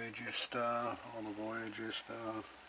Voyager stuff, all the Voyager stuff.